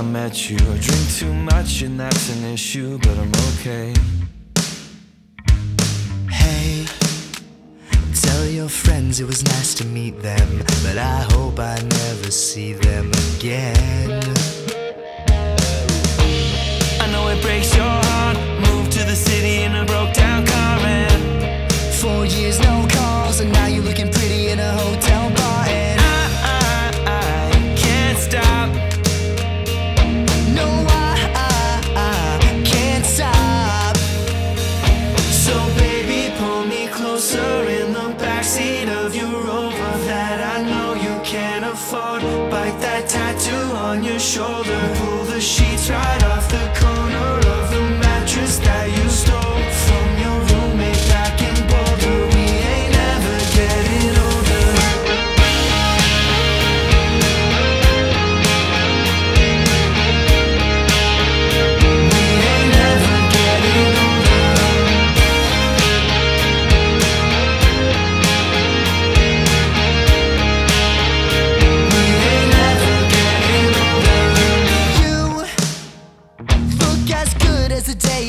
I met you. I drink too much and that's an issue, but I'm okay. Hey, tell your friends it was nice to meet them, but I hope I never see them again. Can't. Bite that tattoo on your shoulder. Pull the sheets right off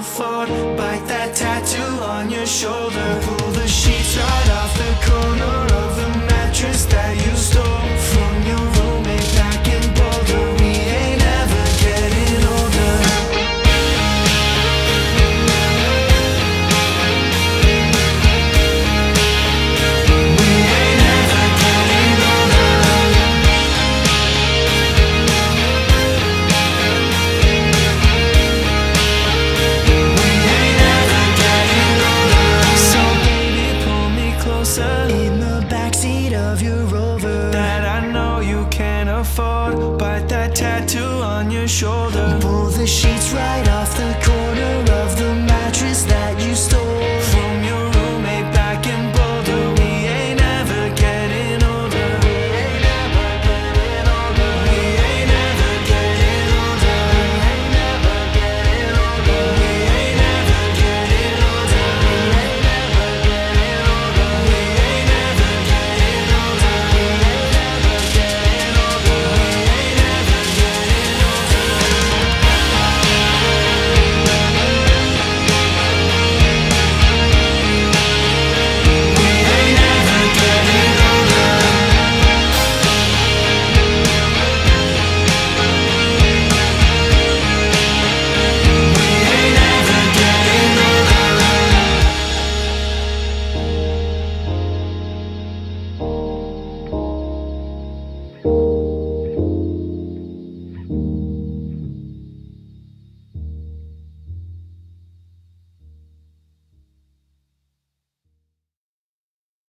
Afford. Bite that tattoo on your shoulder. Pull the sheets right off the corner of the mattress that you afford Bite that tattoo on your shoulder. Pull the sheets right off the corner of the mattress that